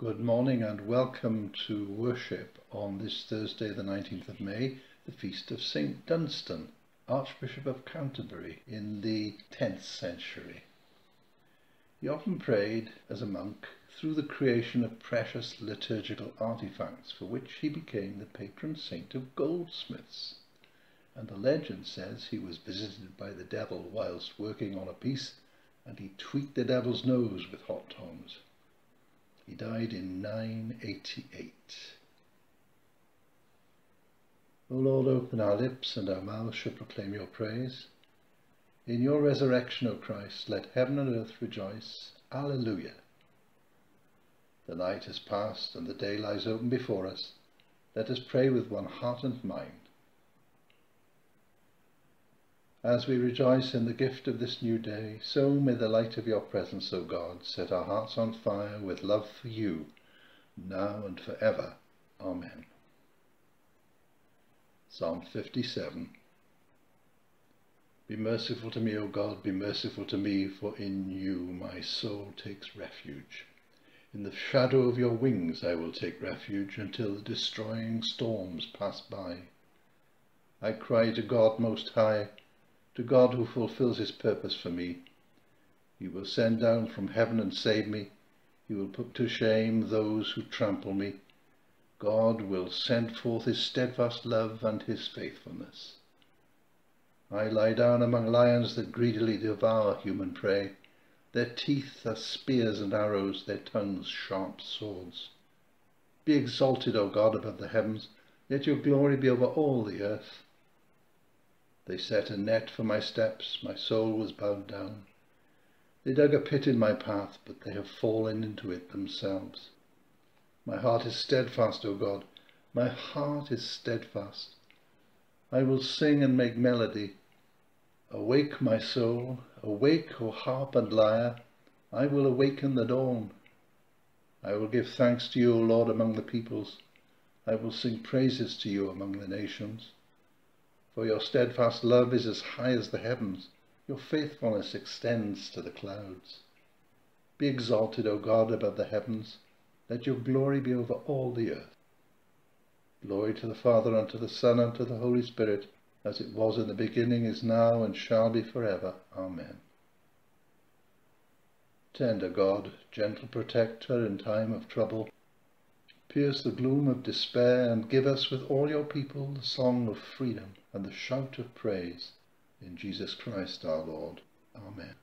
Good morning and welcome to worship on this Thursday, the 19th of May, the feast of St. Dunstan, Archbishop of Canterbury in the 10th century. He often prayed as a monk through the creation of precious liturgical artifacts for which he became the patron saint of goldsmiths. And the legend says he was visited by the devil whilst working on a piece and he tweaked the devil's nose with hot tongs. He died in 988. O Lord, open our lips, and our mouths shall proclaim your praise. In your resurrection, O Christ, let heaven and earth rejoice. Alleluia. The night has passed, and the day lies open before us. Let us pray with one heart and mind. As we rejoice in the gift of this new day, so may the light of your presence, O God, set our hearts on fire with love for you, now and forever. Amen. Psalm 57 Be merciful to me, O God, be merciful to me, for in you my soul takes refuge. In the shadow of your wings I will take refuge until the destroying storms pass by. I cry to God Most High, to God who fulfills his purpose for me. He will send down from heaven and save me. He will put to shame those who trample me. God will send forth his steadfast love and his faithfulness. I lie down among lions that greedily devour human prey. Their teeth are spears and arrows, their tongues sharp swords. Be exalted, O God, above the heavens. Let your glory be over all the earth. They set a net for my steps, my soul was bowed down. They dug a pit in my path, but they have fallen into it themselves. My heart is steadfast, O God, my heart is steadfast. I will sing and make melody. Awake, my soul, awake, O harp and lyre, I will awaken the dawn. I will give thanks to you, O Lord, among the peoples. I will sing praises to you among the nations. For your steadfast love is as high as the heavens, your faithfulness extends to the clouds. Be exalted, O God, above the heavens, let your glory be over all the earth. Glory to the Father, and to the Son, and to the Holy Spirit, as it was in the beginning, is now, and shall be forever. Amen. Tender God, gentle protector in time of trouble, Pierce the gloom of despair and give us with all your people the song of freedom and the shout of praise in Jesus Christ our Lord. Amen.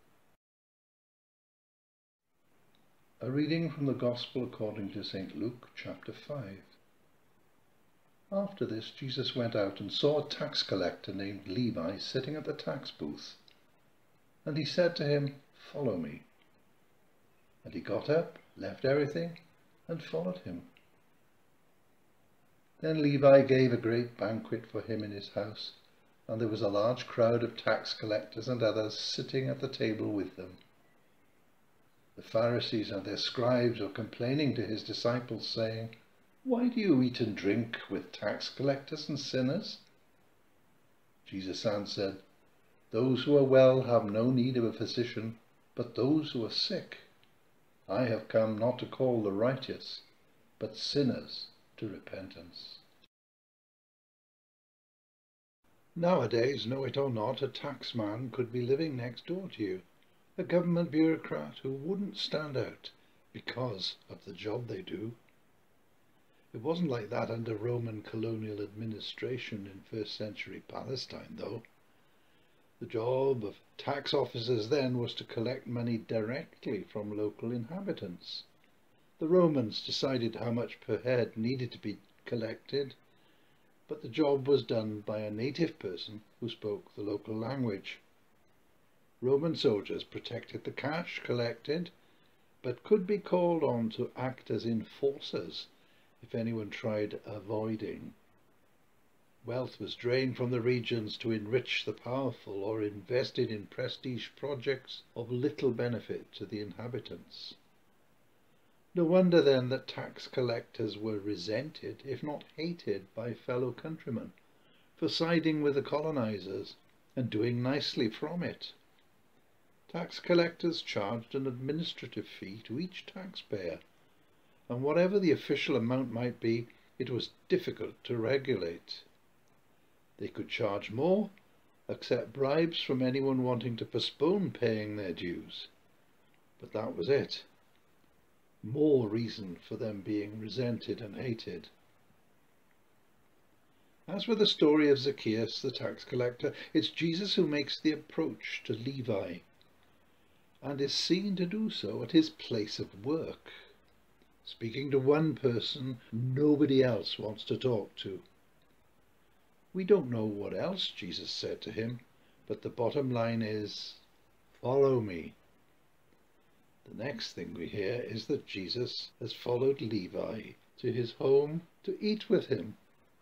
A reading from the Gospel according to St. Luke chapter 5. After this Jesus went out and saw a tax collector named Levi sitting at the tax booth. And he said to him, Follow me. And he got up, left everything, and followed him. Then Levi gave a great banquet for him in his house, and there was a large crowd of tax collectors and others sitting at the table with them. The Pharisees and their scribes were complaining to his disciples, saying, Why do you eat and drink with tax collectors and sinners? Jesus answered, Those who are well have no need of a physician, but those who are sick. I have come not to call the righteous, but sinners to repentance. Nowadays, know it or not, a taxman could be living next door to you, a government bureaucrat who wouldn't stand out because of the job they do. It wasn't like that under Roman colonial administration in first century Palestine, though. The job of tax officers then was to collect money directly from local inhabitants. The Romans decided how much per head needed to be collected, but the job was done by a native person who spoke the local language. Roman soldiers protected the cash collected, but could be called on to act as enforcers if anyone tried avoiding. Wealth was drained from the regions to enrich the powerful or invested in prestige projects of little benefit to the inhabitants. No wonder then that tax collectors were resented, if not hated, by fellow countrymen for siding with the colonizers and doing nicely from it. Tax collectors charged an administrative fee to each taxpayer, and whatever the official amount might be, it was difficult to regulate. They could charge more, accept bribes from anyone wanting to postpone paying their dues. But that was it. More reason for them being resented and hated. As with the story of Zacchaeus, the tax collector, it's Jesus who makes the approach to Levi and is seen to do so at his place of work, speaking to one person nobody else wants to talk to. We don't know what else Jesus said to him, but the bottom line is, follow me. The next thing we hear is that Jesus has followed Levi to his home to eat with him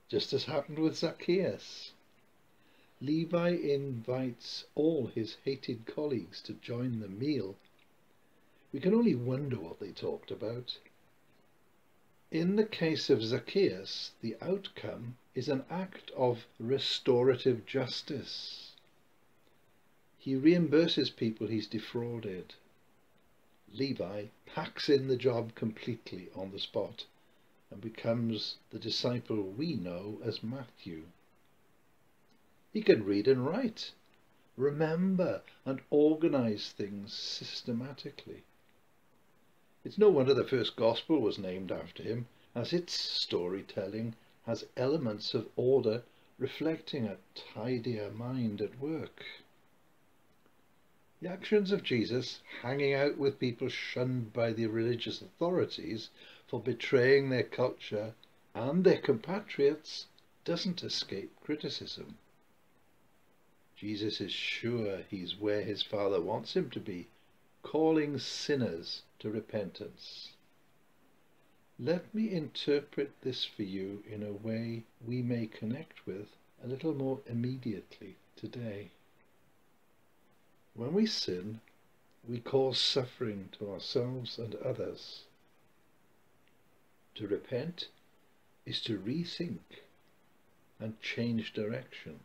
just as happened with Zacchaeus. Levi invites all his hated colleagues to join the meal. We can only wonder what they talked about. In the case of Zacchaeus, the outcome is an act of restorative justice. He reimburses people he's defrauded. Levi packs in the job completely on the spot and becomes the disciple we know as Matthew. He can read and write, remember and organize things systematically. It's no wonder the first gospel was named after him, as its storytelling has elements of order reflecting a tidier mind at work. The actions of Jesus, hanging out with people shunned by the religious authorities, for betraying their culture and their compatriots doesn't escape criticism. Jesus is sure he's where his Father wants him to be, calling sinners to repentance. Let me interpret this for you in a way we may connect with a little more immediately today. When we sin, we cause suffering to ourselves and others. To repent is to rethink and change direction.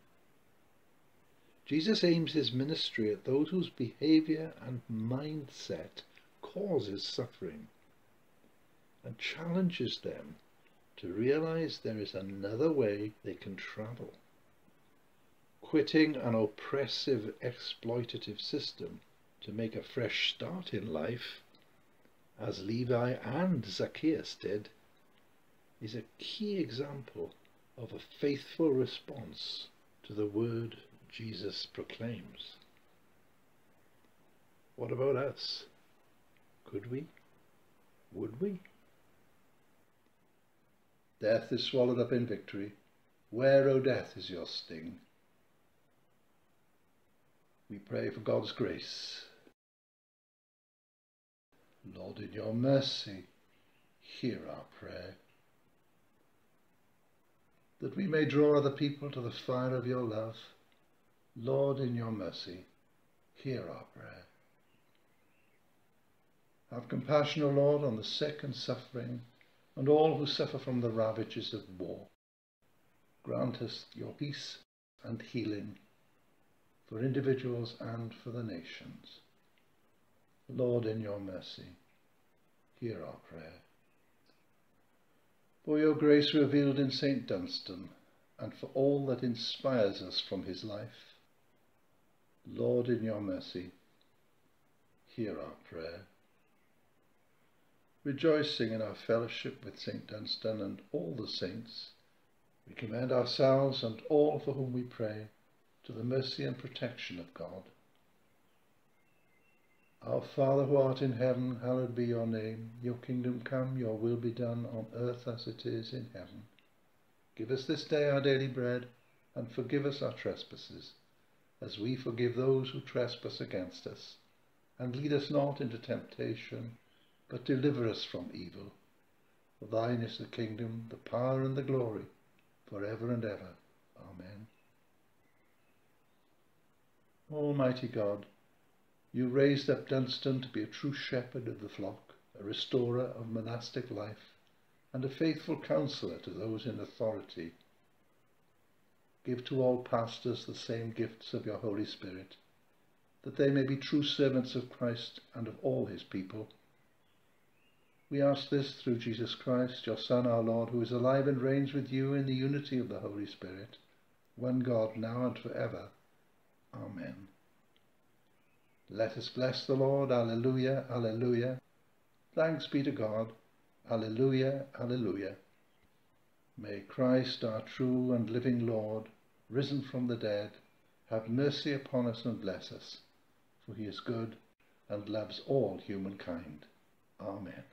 Jesus aims his ministry at those whose behavior and mindset causes suffering and challenges them to realize there is another way they can travel. Quitting an oppressive, exploitative system to make a fresh start in life, as Levi and Zacchaeus did, is a key example of a faithful response to the word Jesus proclaims. What about us? Could we? Would we? Death is swallowed up in victory. Where, O death, is your sting? We pray for God's grace. Lord, in your mercy, hear our prayer that we may draw other people to the fire of your love. Lord, in your mercy, hear our prayer. Have compassion, O Lord, on the sick and suffering, and all who suffer from the ravages of war. Grant us your peace and healing for individuals and for the nations. Lord, in your mercy, hear our prayer for your grace revealed in St. Dunstan, and for all that inspires us from his life. Lord, in your mercy, hear our prayer. Rejoicing in our fellowship with St. Dunstan and all the saints, we commend ourselves and all for whom we pray to the mercy and protection of God. Our Father who art in heaven, hallowed be your name. Your kingdom come, your will be done on earth as it is in heaven. Give us this day our daily bread, and forgive us our trespasses, as we forgive those who trespass against us. And lead us not into temptation, but deliver us from evil. For thine is the kingdom, the power, and the glory, for ever and ever. Amen. Almighty God, you raised up Dunstan to be a true shepherd of the flock, a restorer of monastic life, and a faithful counsellor to those in authority. Give to all pastors the same gifts of your Holy Spirit, that they may be true servants of Christ and of all his people. We ask this through Jesus Christ, your Son, our Lord, who is alive and reigns with you in the unity of the Holy Spirit, one God, now and forever. Amen. Let us bless the Lord. Alleluia, alleluia. Thanks be to God. Alleluia, alleluia. May Christ, our true and living Lord, risen from the dead, have mercy upon us and bless us, for he is good and loves all humankind. Amen.